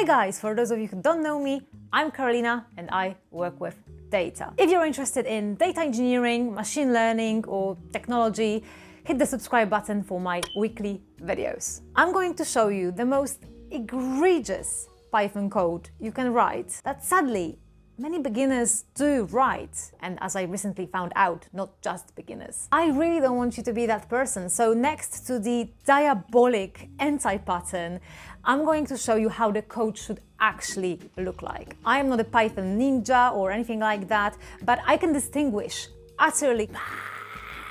Hi guys, for those of you who don't know me, I'm Karolina and I work with data. If you're interested in data engineering, machine learning or technology, hit the subscribe button for my weekly videos. I'm going to show you the most egregious Python code you can write that sadly many beginners do write, and as I recently found out, not just beginners. I really don't want you to be that person, so next to the diabolic anti pattern, I'm going to show you how the code should actually look like. I am not a Python ninja or anything like that, but I can distinguish utterly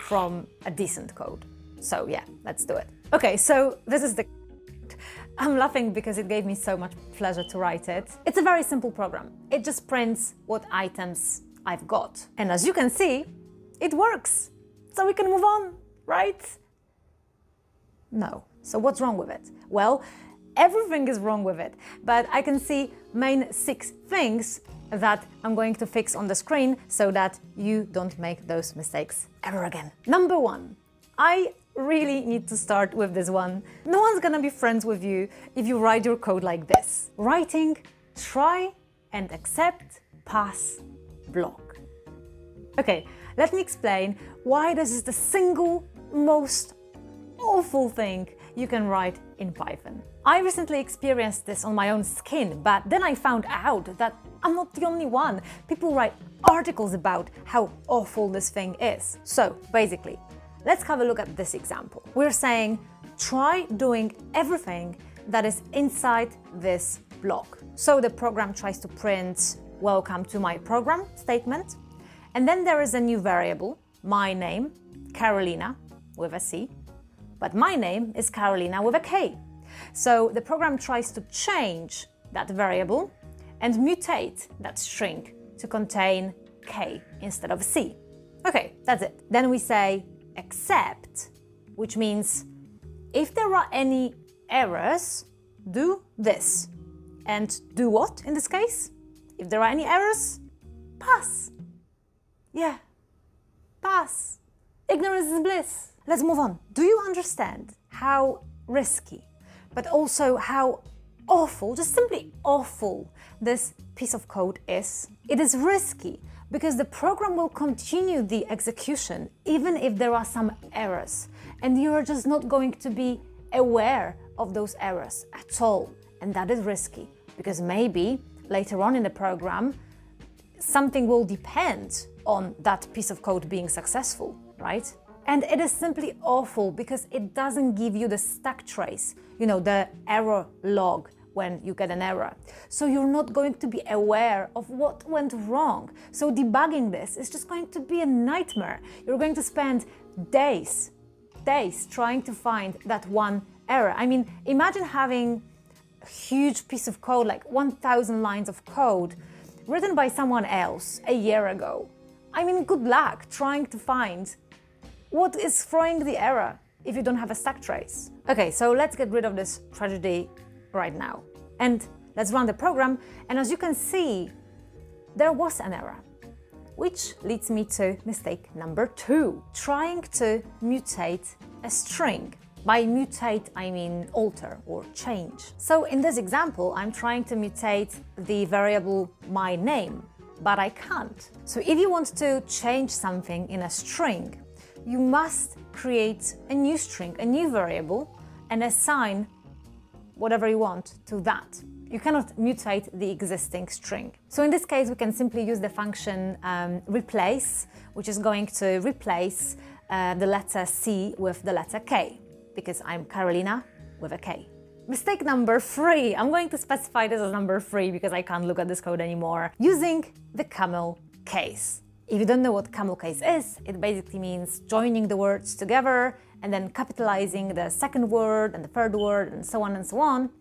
from a decent code. So yeah, let's do it. Okay, so this is the I'm laughing because it gave me so much pleasure to write it. It's a very simple program. It just prints what items I've got. And as you can see, it works. So we can move on, right? No. So what's wrong with it? Well, everything is wrong with it, but I can see main six things that I'm going to fix on the screen so that you don't make those mistakes ever again. Number one, I really need to start with this one. No one's gonna be friends with you if you write your code like this. Writing try and except pass block. Okay, let me explain why this is the single most awful thing you can write in Python. I recently experienced this on my own skin, but then I found out that I'm not the only one. People write articles about how awful this thing is. So basically, Let's have a look at this example. We're saying try doing everything that is inside this block. So the program tries to print welcome to my program statement. And then there is a new variable, my name, Carolina, with a C. But my name is Karolina with a K. So the program tries to change that variable and mutate that string to contain K instead of C. Okay, that's it. Then we say except, which means if there are any errors, do this. And do what in this case? If there are any errors, pass. Yeah, pass. Ignorance is bliss. Let's move on. Do you understand how risky, but also how awful, just simply awful, this piece of code is? It is risky because the program will continue the execution even if there are some errors and you are just not going to be aware of those errors at all and that is risky because maybe later on in the program something will depend on that piece of code being successful right and it is simply awful because it doesn't give you the stack trace you know the error log when you get an error. So you're not going to be aware of what went wrong. So debugging this is just going to be a nightmare. You're going to spend days, days trying to find that one error. I mean, imagine having a huge piece of code, like 1,000 lines of code, written by someone else a year ago. I mean, good luck trying to find what is throwing the error if you don't have a stack trace. Okay, so let's get rid of this tragedy right now. And let's run the program. And as you can see, there was an error, which leads me to mistake number two, trying to mutate a string. By mutate, I mean alter or change. So in this example, I'm trying to mutate the variable my name, but I can't. So if you want to change something in a string, you must create a new string, a new variable, and assign whatever you want to that. You cannot mutate the existing string. So in this case, we can simply use the function um, replace, which is going to replace uh, the letter C with the letter K, because I'm Karolina with a K. Mistake number three, I'm going to specify this as number three because I can't look at this code anymore, using the camel case. If you don't know what camel case is, it basically means joining the words together and then capitalizing the second word and the third word and so on and so on,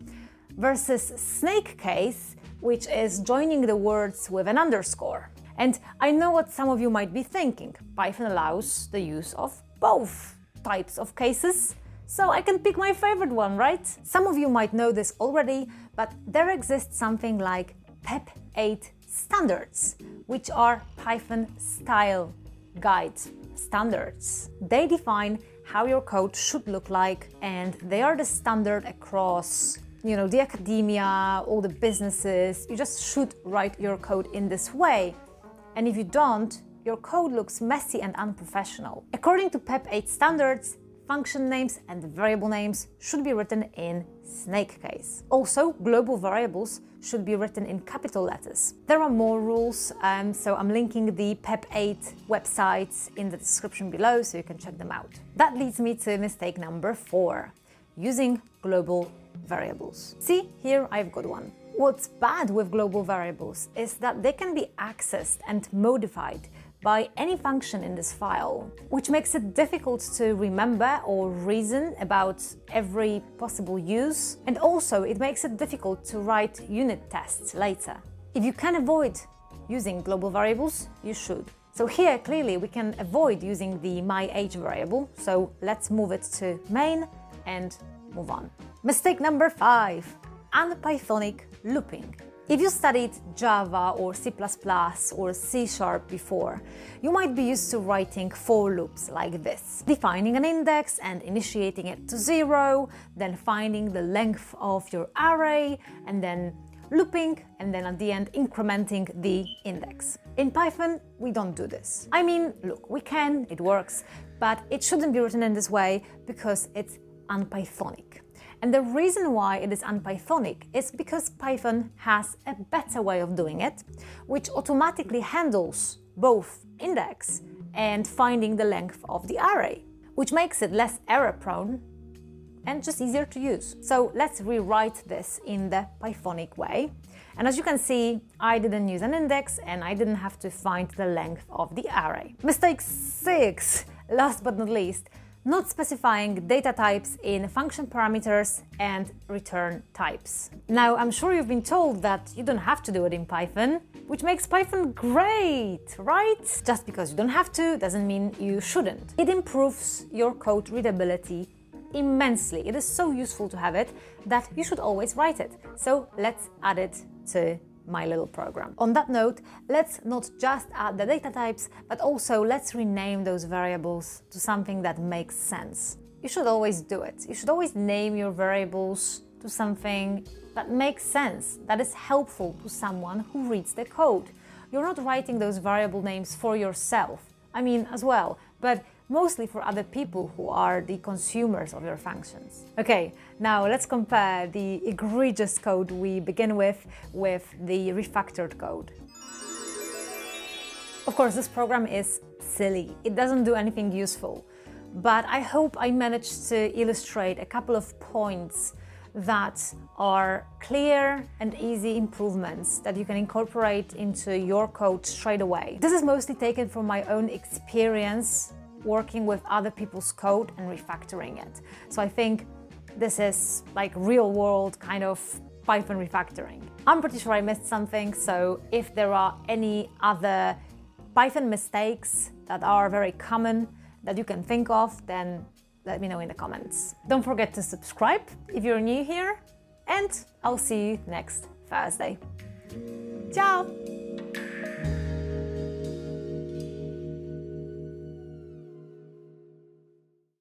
versus snake case, which is joining the words with an underscore. And I know what some of you might be thinking. Python allows the use of both types of cases, so I can pick my favorite one, right? Some of you might know this already, but there exists something like PEP 8 standards, which are Python style guide standards. They define how your code should look like and they are the standard across you know, the academia, all the businesses, you just should write your code in this way. And if you don't, your code looks messy and unprofessional. According to PEP 8 standards, function names and variable names should be written in snake case. Also, global variables should be written in capital letters. There are more rules, um, so I'm linking the PEP 8 websites in the description below so you can check them out. That leads me to mistake number four, using global variables. See, here I've got one. What's bad with global variables is that they can be accessed and modified by any function in this file, which makes it difficult to remember or reason about every possible use, and also it makes it difficult to write unit tests later. If you can avoid using global variables, you should. So here, clearly, we can avoid using the myAge variable, so let's move it to main and move on. Mistake number five, unpythonic looping. If you studied Java or C++ or C Sharp before, you might be used to writing for loops like this. Defining an index and initiating it to zero, then finding the length of your array, and then looping, and then at the end incrementing the index. In Python, we don't do this. I mean, look, we can, it works, but it shouldn't be written in this way because it's unpythonic. And the reason why it is unpythonic is because Python has a better way of doing it, which automatically handles both index and finding the length of the array, which makes it less error prone and just easier to use. So let's rewrite this in the Pythonic way. And as you can see, I didn't use an index and I didn't have to find the length of the array. Mistake six, last but not least, not specifying data types in function parameters and return types. Now, I'm sure you've been told that you don't have to do it in Python, which makes Python great, right? Just because you don't have to doesn't mean you shouldn't. It improves your code readability immensely. It is so useful to have it that you should always write it. So let's add it to my little program. On that note, let's not just add the data types, but also let's rename those variables to something that makes sense. You should always do it. You should always name your variables to something that makes sense, that is helpful to someone who reads the code. You're not writing those variable names for yourself. I mean, as well, but mostly for other people who are the consumers of your functions. Okay, now let's compare the egregious code we begin with with the refactored code. Of course, this program is silly. It doesn't do anything useful, but I hope I managed to illustrate a couple of points that are clear and easy improvements that you can incorporate into your code straight away. This is mostly taken from my own experience working with other people's code and refactoring it. So I think this is like real world kind of Python refactoring. I'm pretty sure I missed something, so if there are any other Python mistakes that are very common that you can think of, then let me know in the comments. Don't forget to subscribe if you're new here, and I'll see you next Thursday. Ciao!